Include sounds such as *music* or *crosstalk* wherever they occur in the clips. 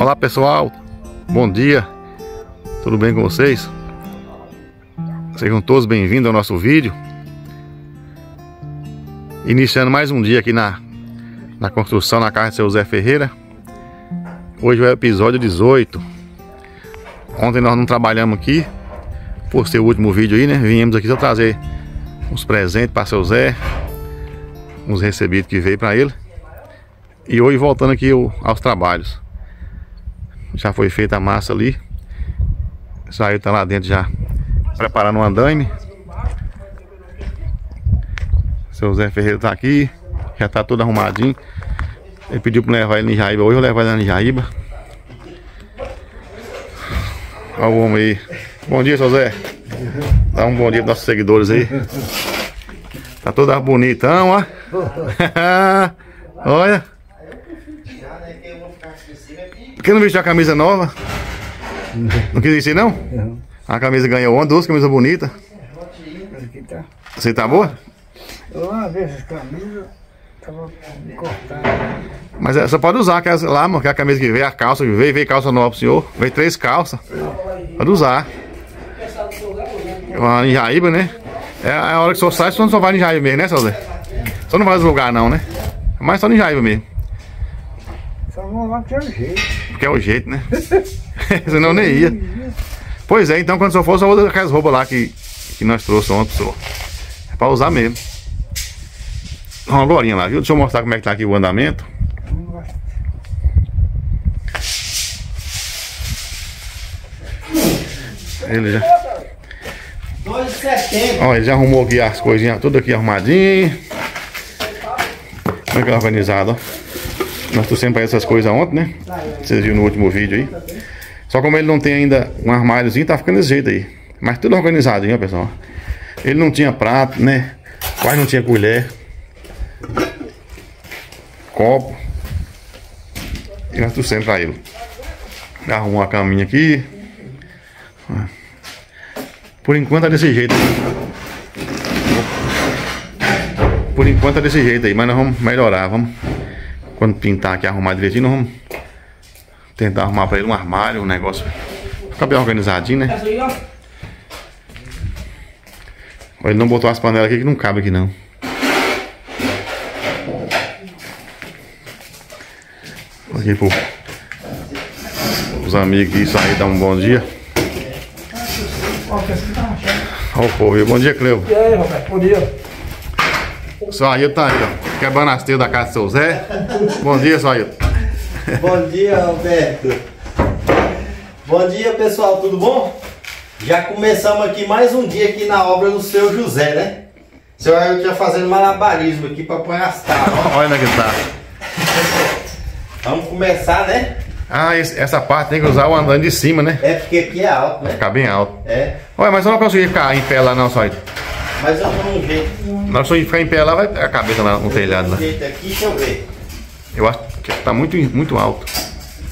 Olá pessoal, bom dia, tudo bem com vocês? Sejam todos bem-vindos ao nosso vídeo. Iniciando mais um dia aqui na, na construção na casa de seu Zé Ferreira. Hoje é o episódio 18 Ontem nós não trabalhamos aqui Por ser o último vídeo aí, né? Viemos aqui só trazer uns presentes para seu Zé Uns recebidos que veio para ele. E hoje voltando aqui aos trabalhos já foi feita a massa ali. Saiu, tá lá dentro já preparando o andaime. Seu Zé Ferreira tá aqui. Já tá todo arrumadinho. Ele pediu pra levar ele em Jaíba. Hoje eu levo ele em Jaíba. Olha o homem aí. Bom dia, seu Zé. Dá um bom dia pros nossos seguidores aí. Tá toda bonitão, ó. *laughs* Olha. Por que não vestiu a camisa nova? *laughs* Não quis vestir não? Não. A camisa ganhou uma, duas camisas bonitas. Você tá boa? Uma vez essa camisa tava cortada. Mas é, você pode usar aquelas lá, mano, que é a camisa que veio, a calça que veio, veio calça nova pro senhor. Veio três calças. Pode usar. Uma em Jaíba, né? É a hora que o senhor sai, o senhor só vai em Jaíba mesmo, né, seu Zé? O senhor não vai nos lugar não, né? Mas só em Jaíba mesmo. Só vamos lá é o jeito. Porque é o jeito, né? *laughs* Senão nem ia. Pois é, então quando senhor for, só vou aquelas roupas lá que, que nós trouxemos ontem, senhor. É pra usar mesmo. Uma glorinha lá, viu? Deixa eu mostrar como é que tá aqui o andamento. Ele já. 2 de setembro. Ó, ele já arrumou aqui as coisinhas, tudo aqui arrumadinho. Como é que é organizado, ó. Nós trouxemos para essas coisas ontem, né? Vocês viram no último vídeo aí. Só como ele não tem ainda um armáriozinho, tá ficando desse jeito aí. Mas tudo organizadinho, ó, pessoal. Ele não tinha prato, né? Quase não tinha colher. Copo. E nós trouxemos para ele. Arrumou a caminha aqui. Por enquanto é desse jeito Por enquanto é desse jeito aí, mas nós vamos melhorar, vamos quando pintar aqui, arrumar direitinho, nós vamos tentar arrumar pra ele um armário, um negócio. Ficar bem organizadinho, né? Ele não botou as panelas aqui que não cabe aqui não. Aqui pro os amigos que isso aí dá um bom dia. Olha o povo, bom dia, Cleo. E aí, Roberto, bom dia. Só aí tá aí, ó. Quebrando as teias da casa do seu Zé. Bom dia, Soilton. Bom dia, Alberto. Bom dia, pessoal, tudo bom? Já começamos aqui mais um dia aqui na obra do seu José, né? O senhor Ailton já fazendo malabarismo aqui para pôr as tábuas. Olha onde é que tá. Vamos começar, né? Ah, esse, essa parte tem que usar o andando de cima, né? É porque aqui é alto, né? Ficar bem alto. É. Olha, mas eu não consegui ficar em pé lá não, Soilton. Mas eu dou um jeito. Na hora de ficar em pé lá, vai a cabeça lá no telhado. Um Né? jeito aqui, deixa eu ver. Eu acho que tá muito, muito alto.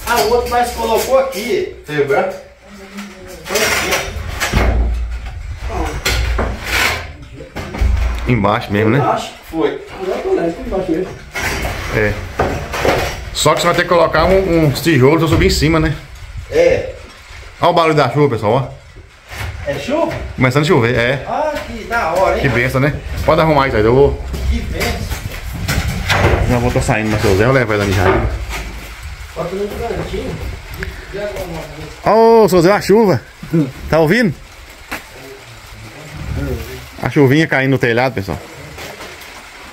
Ah, o outro mais colocou aqui. Você viu? Foi aqui, Embaixo mesmo, né? Que foi. É. Só que você vai ter que colocar um, uns tijolos pra subir em cima, né? É. Olha o barulho da chuva, pessoal, ó. É chuva? Começando a chover, é. Ah, que da hora, hein? Que benção, né? Pode arrumar isso aí, eu vou. Que benção. Já vou tô saindo, mas eu levo ela ali já. Bota no cantinho. Ô, oh, seu Zé, a chuva. Tá ouvindo? A chuvinha caindo no telhado, pessoal.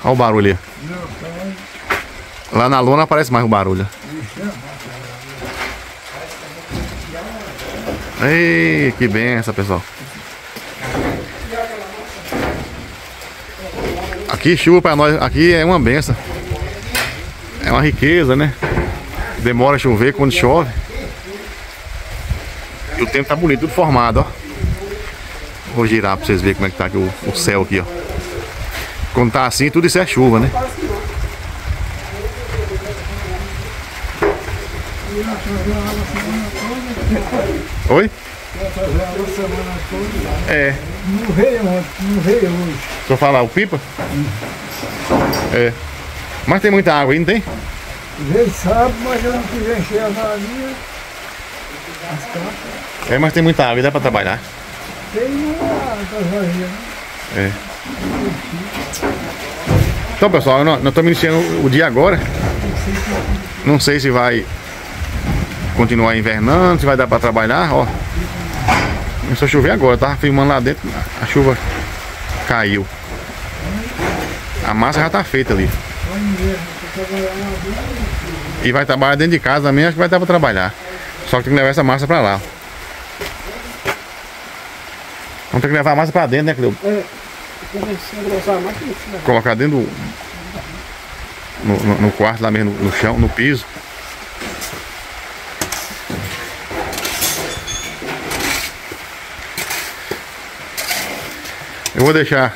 Olha o barulho aí. Lá na lona aparece mais o barulho. Ei, que benção, pessoal. Aqui chuva pra nós, aqui é uma benção. É uma riqueza, né? Demora a chover quando chove. E o tempo tá bonito, tudo formado, ó. Vou girar pra vocês verem como é que tá aqui o, o céu aqui, ó. Quando tá assim, tudo isso é chuva, né? Oi? É. Não veio ontem, não veio hoje. Eu falar, o pipa? É. Mas tem muita água aí, não tem? Veio sábado, mas eu não quis encher a varinha. As capas. É, mas tem muita água e dá pra trabalhar. Tem uma das varinhas, né? É. Então pessoal, nós nós estamos iniciando o dia agora. Não sei se vai continuar invernando, se vai dar pra trabalhar, ó. Começou a chover agora, tava filmando lá dentro, a chuva caiu. A massa já tá feita ali. E vai trabalhar dentro de casa também, acho que vai dar pra trabalhar. Só que tem que levar essa massa pra lá. Vamos ter que levar a massa pra dentro, né, Cleo? É? Colocar dentro do. No, no- no quarto lá mesmo, no, no chão, no piso. Eu vou deixar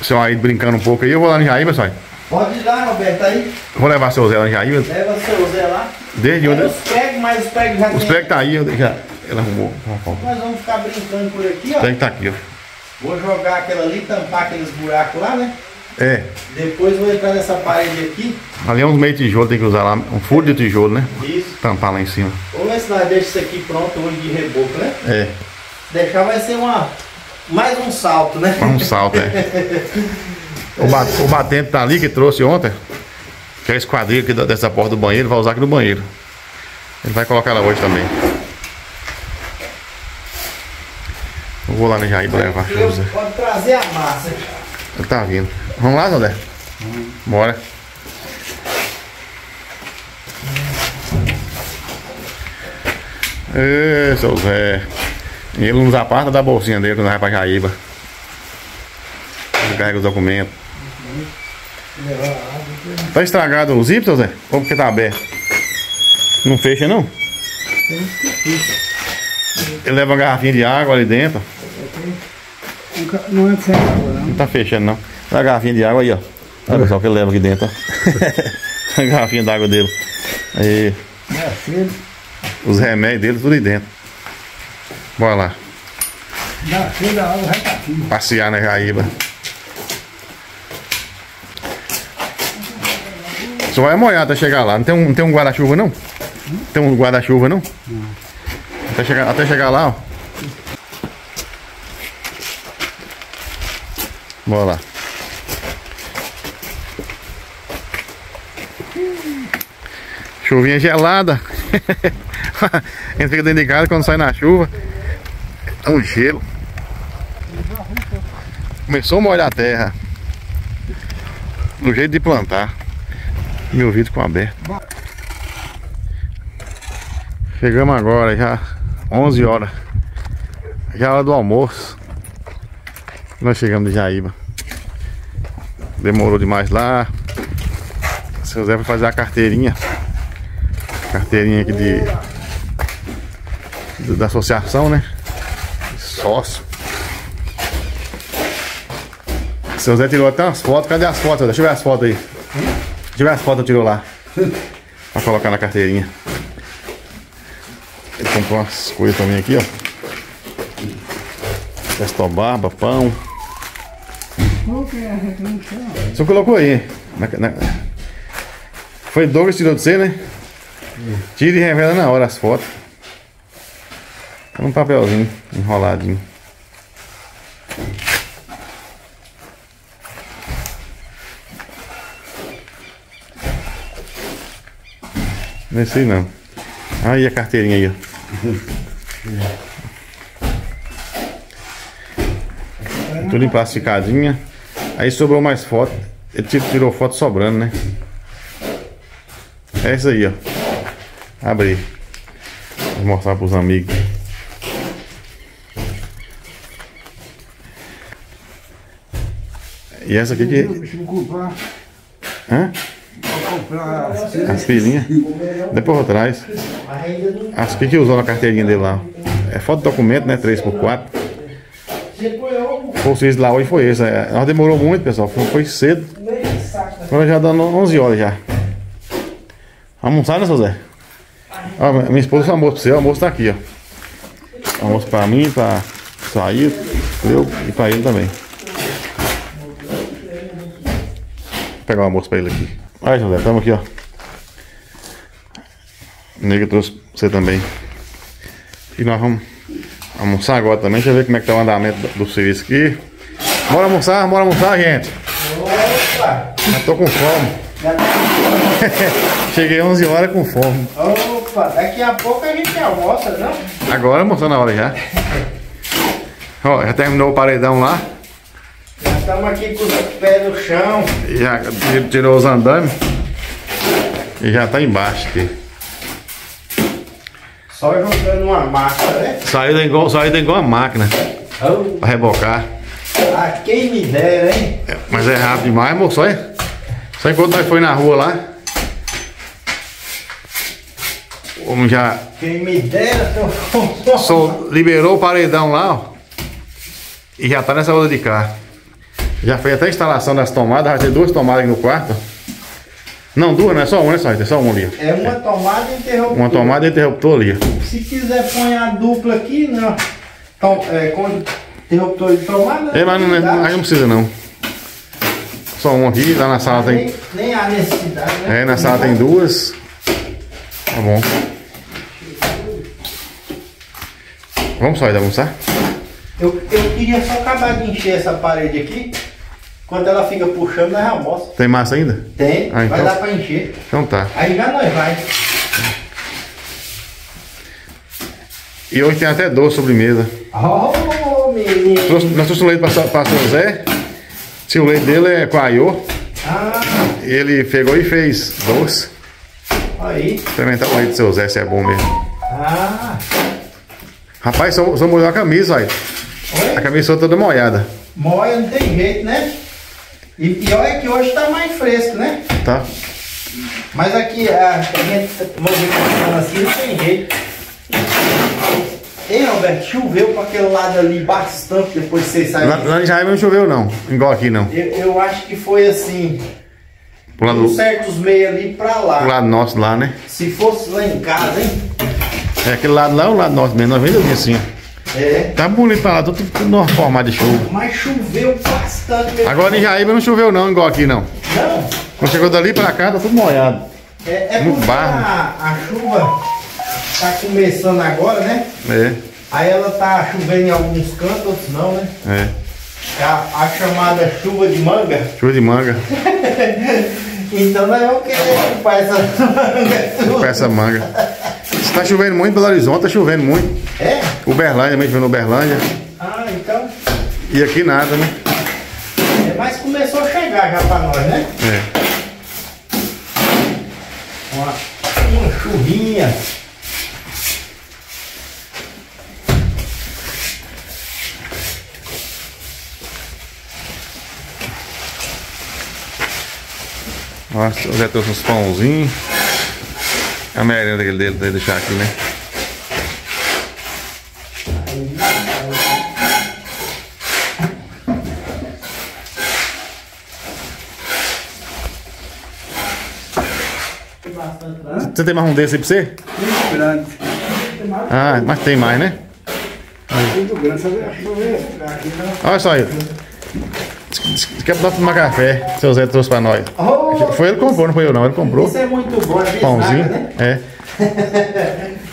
o senhor aí brincando um pouco aí. Eu vou lá no Jair, pessoal. Pode ir lá, Roberto, aí. Vou levar seu Zé lá no Jair. Leva o seu Zé lá. Desde onde. os pregos, mas os pregos já Os tem. pregos tá aí, eu já. Ela arrumou. Nós vamos ficar brincando por aqui, ó. prego tá aqui, ó. Vou jogar aquela ali, tampar aqueles buracos lá, né? É. Depois vou entrar nessa parede aqui. Ali é uns meio tijolo, tem que usar lá. Um furo de tijolo, né? Isso. Tampar lá em cima. Vamos ver se nós deixamos isso aqui pronto hoje de reboco, né? É. Deixar vai ser uma. Mais um salto, né? Faz um salto, é. *laughs* O, ba- o batente tá ali que trouxe ontem. Que é quadrilho aqui dessa porta do banheiro, vai usar aqui no banheiro. Ele vai colocar lá hoje também. Eu vou lá no Jair pra levar. Pode trazer a massa. Ele tá vindo. Vamos lá, Zé? Bora. Ê, seu Zé. Ele nos aparta da bolsinha dele quando vai pra Jaíba. Ele carrega os documentos. Tá estragado o zip, seu Zé? Ou porque tá aberto? Não fecha não? Ele leva uma garrafinha de água ali dentro. Não é sem água, não. Não tá fechando não. Olha a garrafinha de água aí, ó. Olha só o que ele leva aqui dentro, ó. *laughs* a garrafinha d'água dele. Aí, É cedo. os remédios dele, tudo aí dentro. Bora lá. Passear na Jaíba. Só vai molhar até chegar lá. Não tem um, não tem um guarda-chuva não? Tem um guarda-chuva não? Até chegar, até chegar lá, ó. Bora lá. Chuvinha gelada. *laughs* a gente fica dentro de casa quando sai na chuva. É um gelo. Começou a molhar a terra. No jeito de plantar. Meu vidro com aberto. Chegamos agora, já 11 horas. Já é hora do almoço. Nós chegamos de Jaíba. Demorou demais lá. Seu Zé foi fazer a carteirinha. Carteirinha aqui de. da associação, né? Sócio. Seu Zé tirou até umas fotos. Cadê as fotos? Deixa eu ver as fotos aí. Deixa eu ver as fotos que tirou lá. Pra colocar na carteirinha. Ele comprou umas coisas também aqui, ó. Testobarba, pão. Você colocou aí. na- na- Foi Douglas que tirou de você, né? Tira e revela na hora as fotos. Tá num papelzinho enroladinho. Não sei não. Aí a carteirinha aí, ó. Tudo emplastificadinha. Aí sobrou mais foto. Ele tipo, tirou foto sobrando, né? É isso aí, ó. Abre. Vou mostrar pros amigos. E essa aqui que. Hã? As As filhinhas. Depois eu traz. Não. As que que usou na carteirinha dele lá. É foto documento, né? 3x4. Depois eu O serviço lá hoje foi esse. É, Nós demorou muito, pessoal. Foi, foi cedo. Agora já dando 11 horas já. Almoçar, né, seu Zé? Ó, minha minha esposa fez almoço pra você. O almoço tá aqui, ó. Almoço pra mim, pra sair, eu e pra ele também. Vou pegar o almoço pra ele aqui. Olha, José, tamo aqui, ó. Nega trouxe pra você também. E nós vamos almoçar agora também. Deixa eu ver como é que tá o andamento do, do serviço aqui. Bora almoçar, bora almoçar, gente. Opa! Já tô com fome. Já tá... *laughs* Cheguei 11 horas com fome. Opa! Daqui a pouco a gente almoça, não? Agora almoçou na hora já. *laughs* Ó, já terminou o paredão lá. Já estamos aqui com os pés no chão. Já tirou os andames. E já tá embaixo aqui. Só jogando uma massa, né? Saída igual, saída igual a máquina. Oh, Pra rebocar. ah, quem me dera, hein? É, Mas é rápido demais, moço. Olha. Só enquanto nós foi na rua lá. O homem já Quem me dera, *laughs* seu sol- liberou o paredão lá, ó. E já tá nessa hora de cá. Já fez até a instalação das tomadas, já tem duas tomadas aqui no quarto. Não, duas, não é só uma, né, só? Tem só uma ali. É uma tomada e interruptor. Uma tomada e interruptor ali. Se quiser põe a dupla aqui, não. Tom, é, com interruptor de tomada. É, mas não, é- dá. aí não precisa não. Só uma aqui, lá na sala tem. nem, há necessidade, né? É, na sala tem duas. Tá bom. Vamos vamos almoçar? Eu, eu queria só acabar de encher essa parede aqui. Quando ela fica puxando, nós almoça. Tem massa ainda? Tem, Ah, então. vai dar pra encher. Então tá. Aí já nós vai. E hoje tem até doce sobremesa. Oh, menino. Trouxe, nós trouxemos leite para para seu Zé. Se o leite dele é com a Iô, Ah, ele pegou e fez doce. aí. Experimentar o leite do seu Zé, se é bom mesmo. Ah, Rapaz, só, só molhou a camisa, aí. A camisa toda molhada. Moia não tem jeito, né? E pior é que hoje tá mais fresco, né? Tá? Mas aqui a, a gente movimentando assim não tem jeito. Ei, Roberto, choveu para aquele lado ali bastante depois que vocês Lá, saíram. lá em Jaime não choveu não. Igual aqui não. Eu, eu acho que foi assim, Pro lado, certos meios ali pra lá. pro lado nosso lá, né? Se fosse lá em casa, hein? É aquele lado lá, o lado nosso mesmo. Nós vemos assim. É. Tá bonito pra lá, tudo, tudo numa forma de chuva. Mas choveu bastante. mesmo. Agora em Jaíba não choveu não, igual aqui não. Não, Quando chegou dali pra cá, tá tudo molhado. é, é No porque barro. a, a chuva tá começando agora, né? É, Aí ela tá chovendo em alguns cantos, outros não, né? é. É a, a chamada chuva de manga. *laughs* Chuva de manga. Então nós vamos querer chupar essa manga. Essa *laughs* manga. Tá chovendo muito em Belo Horizonte, tá chovendo muito. É? Uberlândia, também chovendo Uberlândia. Ah, então. E aqui nada, né? É, mas começou a chegar já pra nós, né? É. Uma, uma chuvinha. Nossa, Zé trouxe uns pãozinhos. A merenda dele, dele, dele deixar aqui, né? Você tem mais um desse aí pra você? Muito grande. Ah, mas tem mais, né? Muito grande. Olha só aí. Quer tomar café? Seu Zé trouxe pra nós. Oh, Foi ele que comprou, não foi eu não. Ele comprou. isso é muito bom, é Pãozinho. né? É.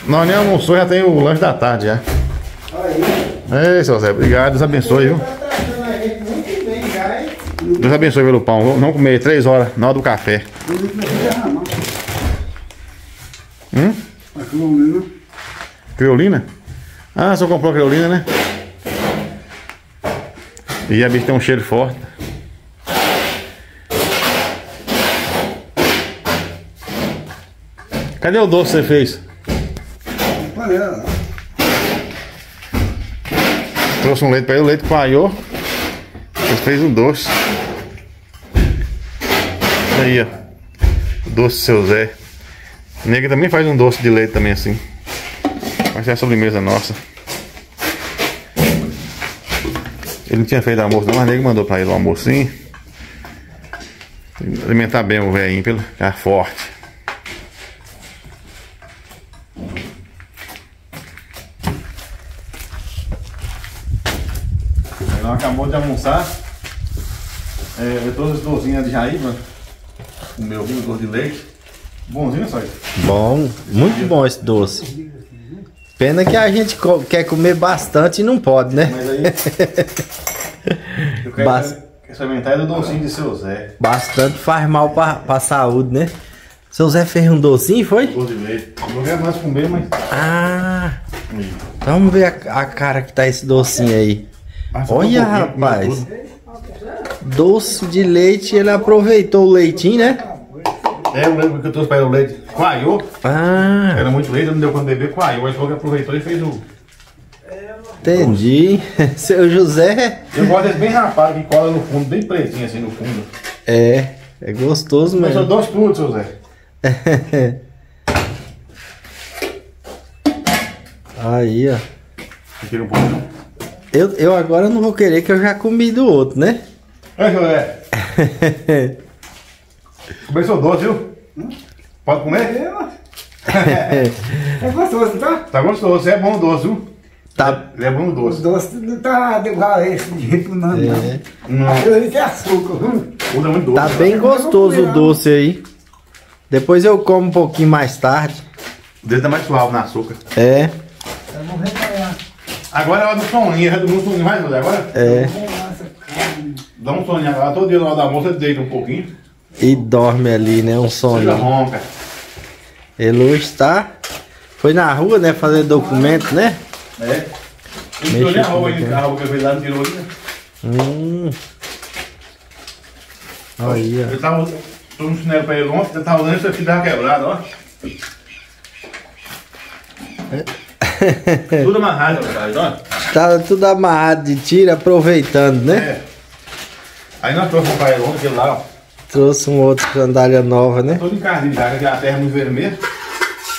Nós nem almoçou, já tem o lanche da tarde já. Olha aí. Ei, seu Zé, obrigado. Deus abençoe, viu? Tá a? Deus abençoe pelo pão. Vamos não comer três horas na hora do café. A. Hum? Não lembro. Criolina? Ah, só comprou criolina, né? E a bicha tem um cheiro forte. Cadê o doce que você fez? Panela. Trouxe um leite pra ele, o leite coalhou. Ele fez um doce. Aí, ó. O doce do seu Zé. Nega também faz um doce de leite também assim. Vai ser a sobremesa nossa. Ele não tinha feito almoço não, mas nego mandou pra ele o almocinho. Tem que Alimentar bem o velhinho, pelo ficar forte. Nós acabou de almoçar. É, eu trouxe as dorzinhas de Jaíba. O meu vinho, doce de leite. Bonzinho, só isso. Bom, muito bom esse doce. Pena que a gente co- quer comer bastante e não pode, né? Mas aí. *laughs* Eu quero Bas- experimentar é do docinho de seu Zé. Bastante faz mal pra, pra saúde, né? Seu Zé fez um docinho, foi? Doce de leite. Não quero mais comer, mas. Ah! Vamos ver a, a cara que tá esse docinho aí. Olha, um rapaz. tudo. Doce de leite, ele aproveitou o leitinho, né? É, eu lembro que eu trouxe pra ele o leite. Coaiou. Ah, Era muito leite, não deu quando beber, coaiou. Aí falou que aproveitou e fez o. entendi. *laughs* Seu José Eu gosto desse bem rapado que cola no fundo, bem pretinho assim no fundo. é, é gostoso Mas eu mesmo. doce tudo, seu Zé. *laughs* aí, ó. Tira um pouquinho. Eu, eu agora não vou querer que eu já comi do outro, né? É. Comer seu doce, viu? Pode comer? É *laughs* gostoso, não tá? Tá gostoso, é bom o doce, viu? tá. É bom o O doce. doce não tá igual a esse jeito, não. É. não. Ali tem açúcar. hum. usa muito doce. Tá bem gostoso o doce aí. Depois eu como um pouquinho mais tarde. O dedo tá mais suave no açúcar. É. Agora é hora do soninho, é do um soninho, vai, José, agora? é. Dá um soninho agora, todo dia na hora da almoço, você deita um pouquinho. E dorme ali, né? Um sono. ronca. Ele hoje tá. Foi na rua, né? Fazer documento, né? É. Não tirou nem a roupa a roupa que eu fiz lá, não tirou ainda. Hum. Aí, Eu tava, tô um chinelo pra ele ontem, eu tava usando isso aqui, tava quebrado, ó. *laughs* Tudo amarrado, rapaz, ó. Tava tudo amarrado de tiro, aproveitando, né? É. Aí nós trouxemos pra ele ontem, aquele lá, ó. Trouxe um outro sandália nova, né? Todo encardido já, que a terra é muito vermelha.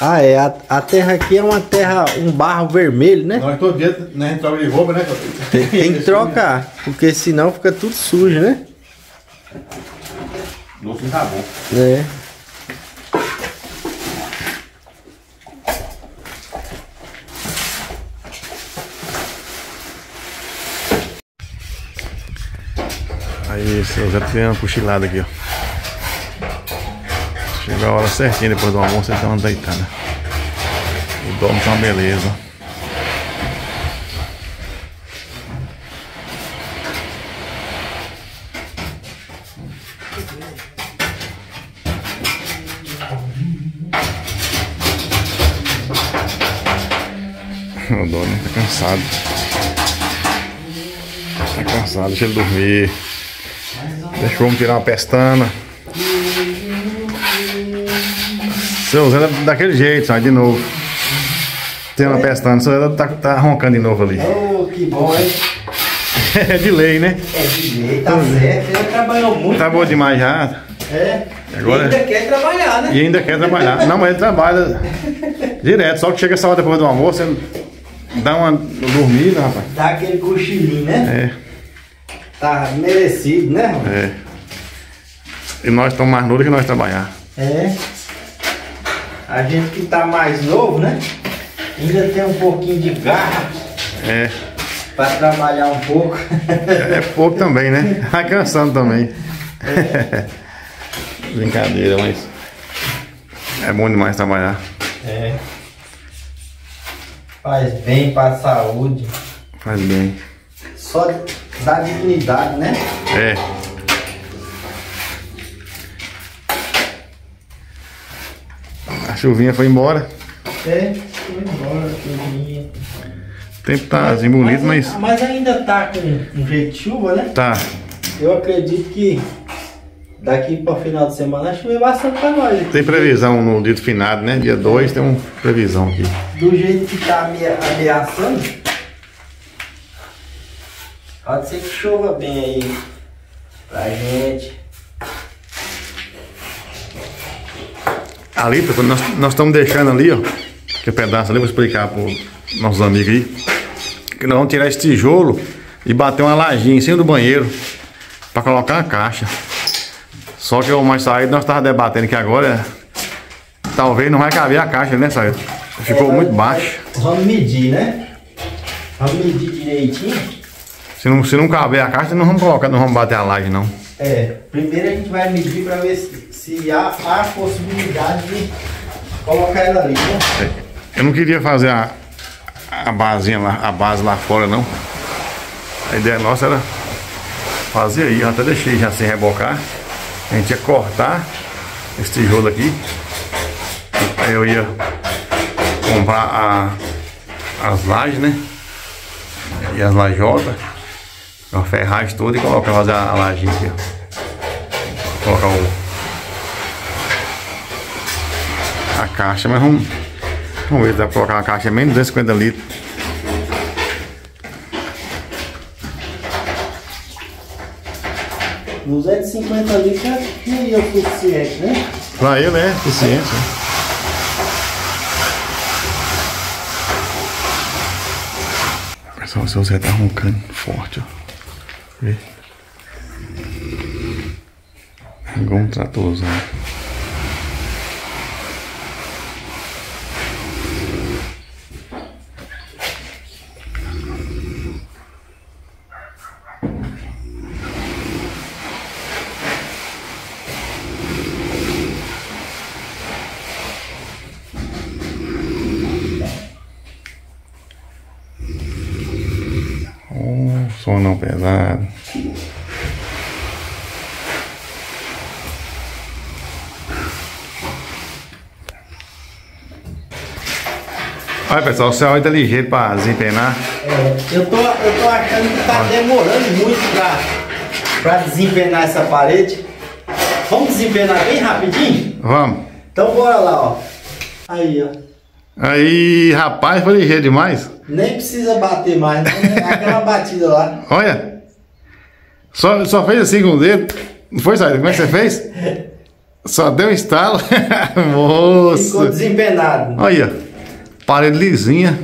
Ah, é. A, a terra aqui é uma terra, um barro vermelho, né? Nós todo dia, né, a gente troca de roupa, né? Tem, tem que *laughs* trocar, porque senão fica tudo sujo, né? Doce tá bom. É. Aí, seu Zé tem uma cochilada aqui, ó. Chegou a hora certinha depois do almoço, dá uma deitada. E dorme com uma beleza. *laughs* O dono tá cansado. Tá cansado, deixa ele dormir. Deixa o homem tirar uma pestana. Seu Zé daquele jeito, sai de novo. Tem uma pestana, seu Zé tá, tá roncando de novo ali. Oh, que bom, hein? *laughs* É de lei, né? É de jeito, tá certo. Ele trabalhou muito. Tá bom demais já. É. Agora- E ainda quer trabalhar, né? E ainda quer trabalhar. Não, mas ele trabalha direto. Só que chega essa hora depois do almoço, ele dá uma dormida, rapaz. Dá aquele cochilinho, né? É, Tá merecido, né? Ron? é. E nós estamos mais duros que nós trabalhar. É. A gente que tá mais novo, né? Ainda tem um pouquinho de garra É. pra trabalhar um pouco. É pouco também, né? Vai cansando também. Brincadeira, mas. É bom demais trabalhar. É. Faz bem pra saúde. Faz bem. Só dá dignidade, né? É. A chuvinha foi embora. É, foi embora, chuvinha. O tempo tá assim bonito, mas. Mas ainda tá com um jeito de chuva, né? Tá. Eu acredito que daqui para final de semana vai chover bastante pra nós. aqui. Tem previsão no dia do finado, né? Dia 2 tem uma previsão aqui. Do jeito que tá amea- ameaçando, pode ser que chova bem aí pra gente. Ali, pessoal, nós, nós estamos deixando ali, ó. Que é pedaço ali, vou explicar para nossos amigos aí. Que nós vamos tirar esse tijolo e bater uma lajinha em cima do banheiro para colocar a caixa. Só que o mais saído nós estávamos debatendo que agora talvez não vai caber a caixa, né, Saído? Ficou É, muito baixo. Vamos medir, né? Vamos medir direitinho. Se não, se não caber a caixa, não vamos colocar, não vamos bater a laje, não. É, primeiro a gente vai medir pra ver se, se há, há possibilidade de colocar ela ali, né? Eu não queria fazer a, a basinha lá, a base lá fora não. A ideia nossa era fazer aí, eu até deixei já sem rebocar. A gente ia cortar esse tijolo aqui. Aí eu ia comprar a, as lajes, né? E as lajotas. A ferragem toda e colocar fazer a, laje aqui, ó. Colocar o, a caixa, mas vamos, vamos ver se dá pra colocar uma caixa menos 250 litros. Uns 250 litros já seria o suficiente, né? Pra ele é eficiente. né? Pessoal, o seu Zé tá roncando forte, ó. Vê. Igual um tratorzão. Sonão pesado. Olha pessoal, o céu é ligeiro pra desempenar. É, eu, tô, eu tô achando que tá demorando muito pra, pra desempenar essa parede. Vamos desempenar bem rapidinho? Vamos. Então bora lá, ó. Aí, ó. Aí, rapaz, foi ligeiro demais. Nem precisa bater mais, né? Aquela batida lá. Olha. Só, só fez assim com o dedo. Não foi, Saída? Como é que você fez? Só deu um estalo. *laughs* Ficou Moço. desempenado. Olha. Parede lisinha.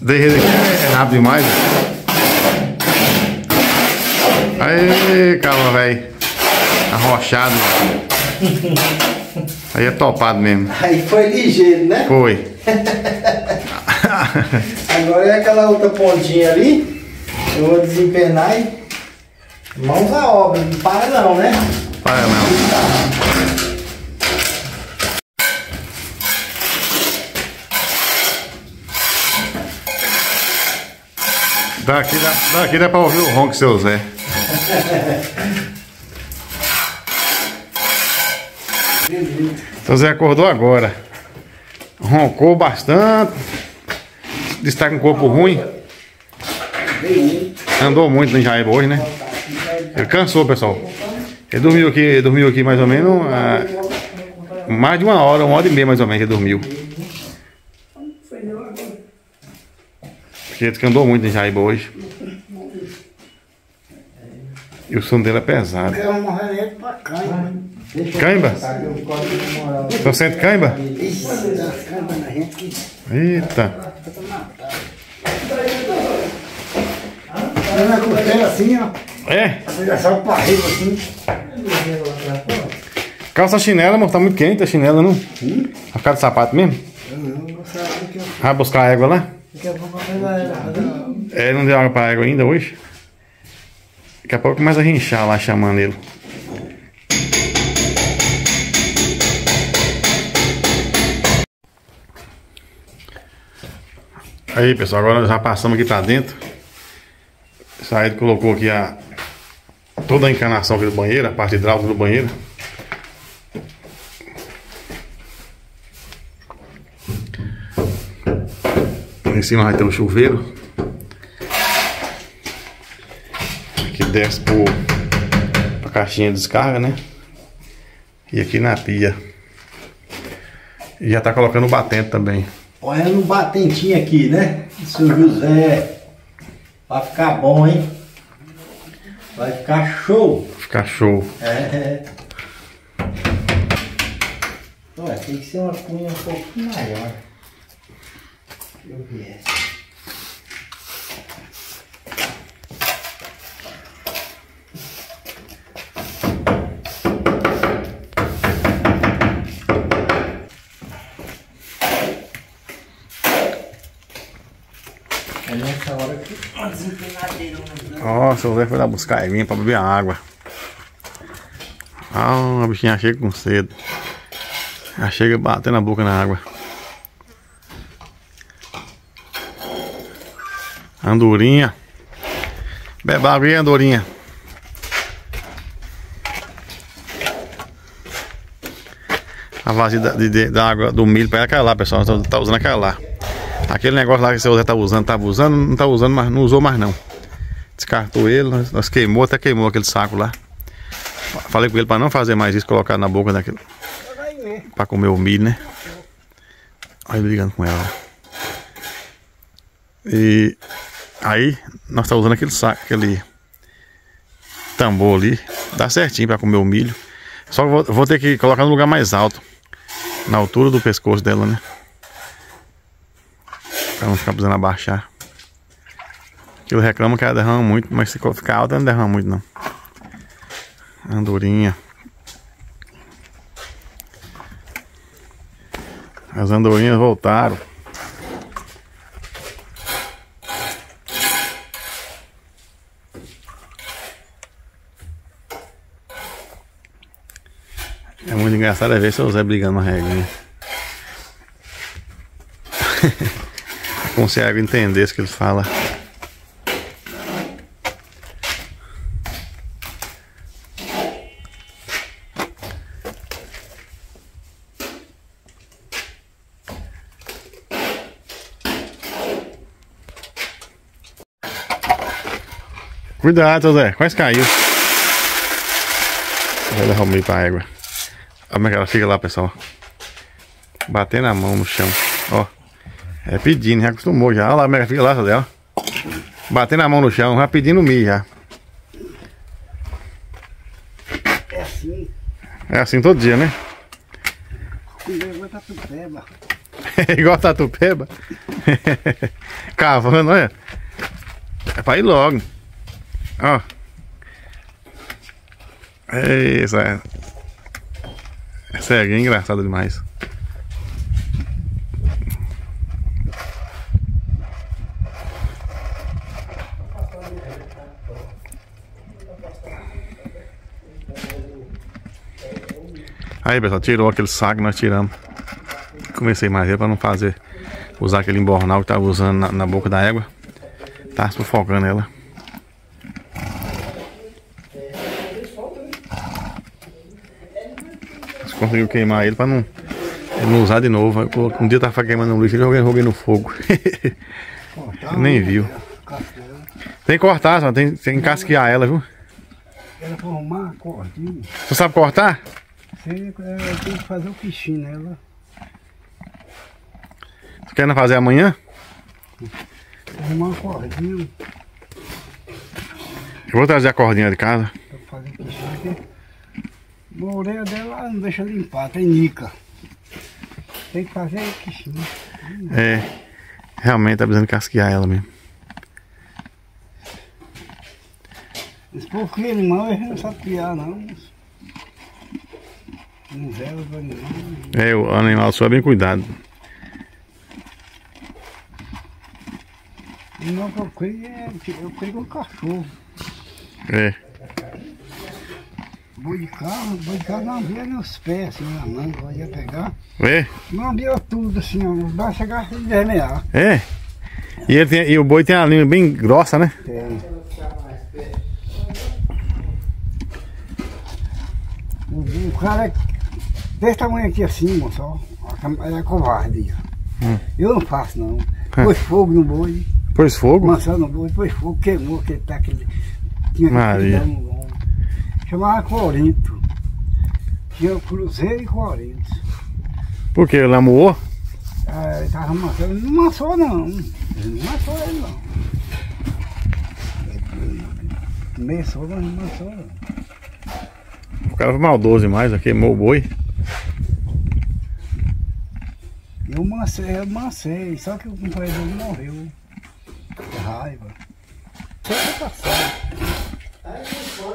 Derrete aqui é rápido demais. Aí, calma, velho. Arrochado. Aí é topado mesmo. Aí foi ligeiro, né? Foi. *laughs* Agora é aquela outra pontinha ali. Eu vou desempenar e. Mãos à obra, não para não, né? Para não. Daqui dá, daqui dá pra ouvir o ronco, seu Zé. *laughs* Seu Zé acordou agora. Roncou bastante. Está com corpo ruim. Andou muito no Jair hoje, né? Ele cansou, pessoal. Ele dormiu aqui, dormiu aqui mais ou menos ah, mais de uma hora, uma hora e meia mais ou menos ele dormiu. Porque ele andou muito em Jaíba hoje. E o sono dele é pesado. Quero um remédio pra cãibra. Cãibra? Você sente cãibra? Ixi, dá cãibra na gente que Eita. na costela assim, ó. É? Já sobe pra riba assim. Calça chinela, mas tá muito quente a chinela, não? Vai ficar de sapato mesmo? Eu não eu. Vai buscar água lá? Daqui a pouco eu vou fazer. É, não deu água pra água ainda hoje. Daqui a pouco começa a rinchar lá chamando ele. Aí pessoal, agora já passamos aqui pra dentro. Saído colocou aqui a toda a encanação aqui do banheiro, a parte hidráulica do banheiro. Em cima vai ter um chuveiro. Aqui desce pro, pra caixinha de descarga, né? E aqui na pia. E já tá colocando o batente também. Olha no batentinho aqui, né? Seu José. Vai ficar bom, hein? Vai ficar show. Ficar show. É. Ué, tem que ser uma cunha um pouquinho maior. Eu essa. Nossa, o Zé foi lá buscar aguinha pra beber água. Ah, a bichinha chega com cedo. Já chega batendo a boca na água. Andorinha. Beba água andorinha. A vazia da, de, da água do milho para aquela lá, pessoal. Tá, tá usando aquela lá. Aquele negócio lá que você tá usando, tava usando, não tá usando, mas não usou mais não. Descartou ele, nós, nós queimou, até queimou aquele saco lá. Falei com ele para não fazer mais isso, colocar na boca daquele. Para comer o milho, né? Ele brigando com ela. E aí nós tá usando aquele saco, aquele tambor ali. Dá certinho para comer o milho. Só vou, vou ter que colocar no lugar mais alto. Na altura do pescoço dela, né? Pra não ficar precisando abaixar. Ele reclama que ela derrama muito, mas se ficar alta não derrama muito não. Andorinha. As andorinhas voltaram. É muito engraçado ver seu Zé brigando na reguinha. *laughs* Consegue entender isso que ele fala. Cuidado, Zé. Quase caiu. Vou levar o meio pra água. Olha como é que ela fica lá, pessoal. Batendo a mão no chão. Ó. É pedindo, já acostumou já. Olha lá como é que fica lá, Zé, ó. Batendo a mão no chão, já pedindo milho já. É assim. É assim todo dia, né? *laughs* Igual tatupeba. Igual tatupeba. *laughs* Cavando, olha. É pra ir logo. Ó. Essa é. Essa é engraçada demais. Aí pessoal, tirou aquele saco nós tiramos. Comecei mais para não fazer usar aquele embornal que tava usando na, na boca da égua. Tá sufocando ela. Conseguiu queimar ele pra não, não usar de novo. Um dia tava queimando no lixo, ele joguei, joguei no fogo. *laughs* Nem viu. Tem que cortar, só tem, tem que casquear ela, viu? Ela formar cordinha. Você sabe cortar? Sei, é, tem que fazer o pichinho nela. Você quer fazer amanhã? Arrumar uma cordinha. Eu vou trazer a cordinha de casa. Pra fazer o pichinho aqui. A orelha dela não deixa limpar, tem nica. Tem que fazer pichinho. É, realmente tá precisando casquear ela mesmo. Esse porco animal eles não sabe criar não. Não zela do animal. É, o animal só é bem cuidado. O animal que eu crio é. Eu crio com cachorro. É. Boi de carro, boi de carro não abria nos pés, assim, na mão, eu ia pegar. É? Não abria tudo, assim, ó, vai chegar e vermelhar. É? E, ele tem, e o boi tem a língua bem grossa, né? Tem. O, o cara é desse tamanho aqui assim, moço, ó. É covarde. Hum. Eu não faço não. Pôs fogo no boi. Pôs fogo? Maçã no boi, pôs fogo, queimou aquele tá aquele. Tinha Maria. Que chamava Corinto. Tinha Cruzeiro e Corinto. Por que? Ele amuou? Ah, ele tava amassando. Ele não amassou não. Ele não amassou ele não. Começou, mas não amassou não. O cara foi maldoso demais, queimou o boi. Eu mancei, eu mancei, só que o companheiro dele morreu. De raiva. Só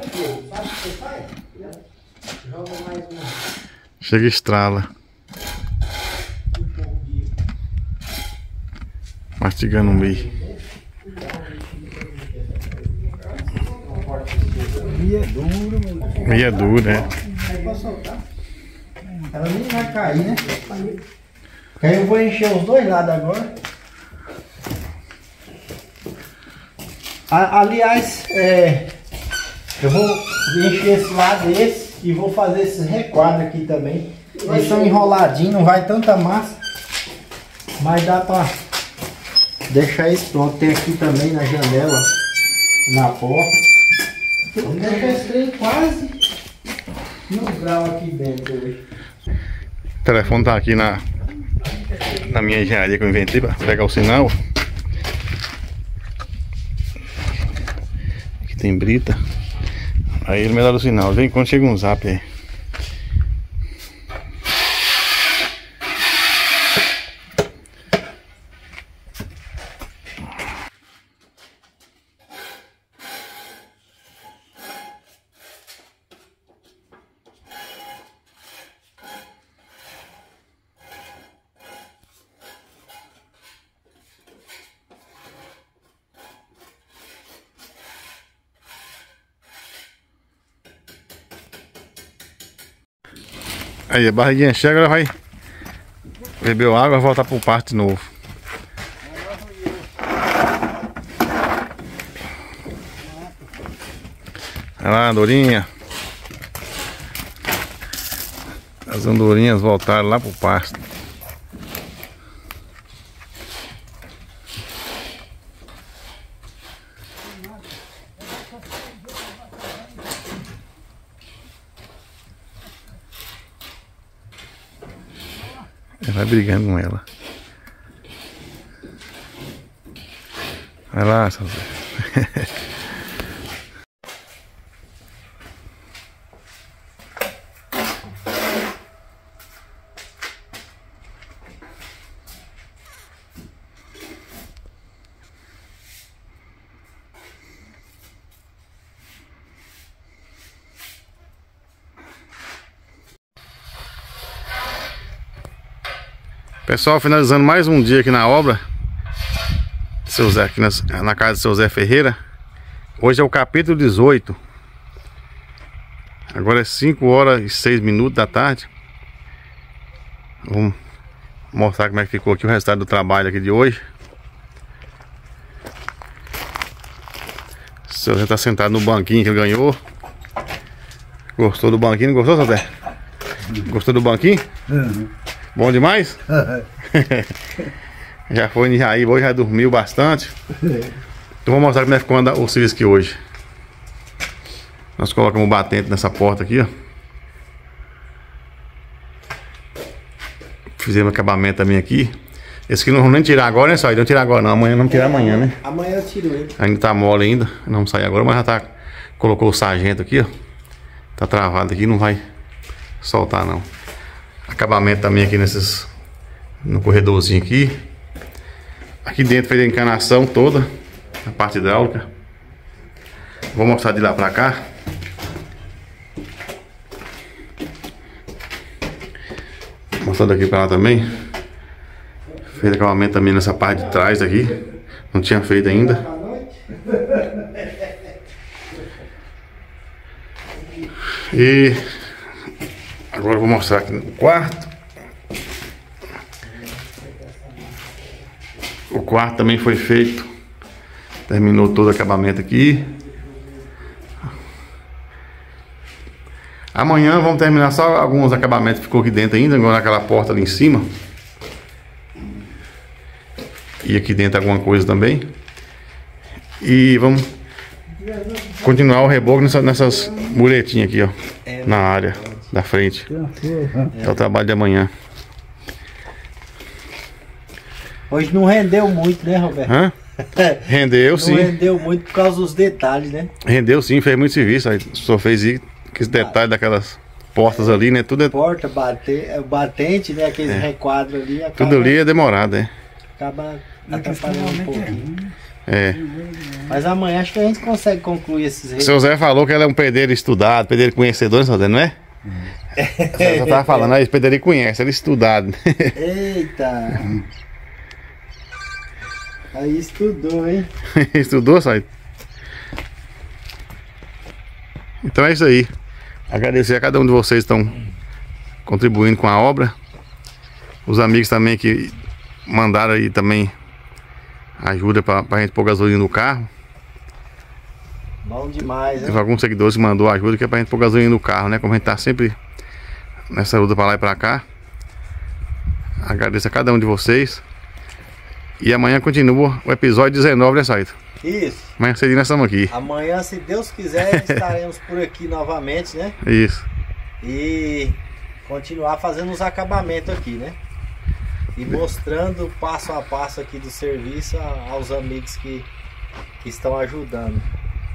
que passado. Chega e estrala. Mastigando o meio. E é duro, meu. E é duro, né? Pode soltar. Ela nem vai cair, né? Aí eu vou encher os dois lados agora. Aliás, é, eu vou encher esse lado desse e vou fazer esses requadros aqui também. Eles são enroladinhos, não vai tanta massa. Mas dá pra deixar isso pronto. Tem aqui também na janela, na porta. Vamos deixar esse trem quase no grau aqui dentro hoje. O telefone tá aqui na, na minha engenharia que eu inventei pra pegar o sinal. Aqui tem brita. Aí ele melhora o sinal. Vem quando chega um zap aí. Aí a barriguinha chega, ela vai beber água e voltar pro pasto de novo. Vai lá, andorinha. As andorinhas voltaram lá pro pasto. Vai brigando com ela. Vai lá, seu *laughs* Pessoal, finalizando mais um dia aqui na obra. Seu Zé, aqui na casa do seu Zé Ferreira. Hoje é o capítulo 18. Agora é 5 horas e 6 minutos da tarde. Vamos mostrar como é que ficou aqui o resultado do trabalho aqui de hoje. O seu Zé está sentado no banquinho que ele ganhou. Gostou do banquinho? Gostou, seu Zé? Gostou do banquinho? Bom demais? *laughs* já foi em Jair, hoje já dormiu bastante. Então vou mostrar como é que ficou anda- o serviço aqui hoje. Nós colocamos o batente nessa porta aqui, ó. Fizemos acabamento também aqui. Esse aqui não vamos nem tirar agora, né, só? Não tirar agora não, amanhã não tirar amanhã, né? Amanhã eu tiro ele. Ainda tá mole ainda, não vamos sair agora, mas já tá. Colocou o sargento aqui, ó. Tá travado aqui, não vai soltar não. Acabamento também aqui nesses. No corredorzinho aqui. Aqui dentro fez a encanação toda. A parte hidráulica. Vou mostrar de lá pra cá. Mostrando daqui pra lá também. Fez acabamento também nessa parte de trás aqui. Não tinha feito ainda. E agora eu vou mostrar aqui no quarto. O quarto também foi feito. Terminou todo o acabamento aqui. Amanhã vamos terminar só alguns acabamentos que ficou aqui dentro ainda, agora naquela porta ali em cima. E aqui dentro alguma coisa também. E vamos continuar o reboco nessa- nessas muretinhas aqui, ó. Na área da frente. É o trabalho de amanhã. Hoje não rendeu muito, né, Roberto? Hã? *laughs* Rendeu Não sim. rendeu muito por causa dos detalhes, né? Rendeu sim, fez muito serviço. Aí só fez aqueles detalhes daquelas portas ali, né? Tudo, é, Porta, bate, é, batente, né? Aqueles requadros ali. Acaba, tudo ali é demorado, é. Acaba atrapalhando um pouquinho. É. Mas amanhã acho que a gente consegue concluir esses O seu Zé falou que ela é um pedreiro estudado, pedreiro conhecedor, né, não é? Você já tava falando, aí, esse pedreiro conhece, ele é estudado. Eita! Aí estudou, hein? *laughs* Estudou, sai? Então é isso aí. Agradecer a cada um de vocês que estão contribuindo com a obra. Os amigos também que mandaram aí também ajuda para a gente pôr gasolina no carro. Bom demais, hein? Teve alguns seguidores que mandou ajuda que é pra gente pôr gasolina no carro, né? Como a gente tá sempre nessa luta pra lá e pra cá. Agradeço a cada um de vocês. E amanhã continua o episódio 19, né, Saito? Isso. Amanhã cedinho nós estamos aqui. Amanhã, se Deus quiser, estaremos por aqui novamente, né? Isso. E continuar fazendo os acabamentos aqui, né? E mostrando passo a passo aqui do serviço aos amigos que, que estão ajudando.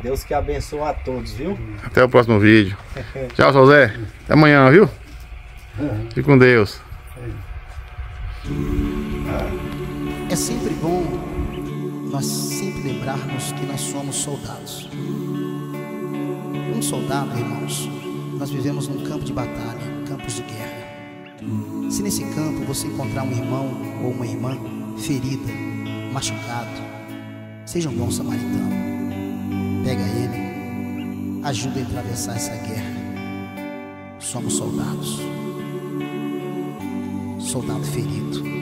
Deus que abençoe a todos, viu? Até o próximo vídeo. *laughs* Tchau, seu Zé. Até amanhã, viu? Fique com Deus. É sempre bom nós sempre lembrarmos que nós somos soldados. Um soldado, irmãos, nós vivemos num campo de batalha, campos de guerra. Se nesse campo você encontrar um irmão ou uma irmã ferida, machucado, seja um bom samaritano. Pega ele, ajuda a atravessar essa guerra. Somos soldados. Soldado ferido.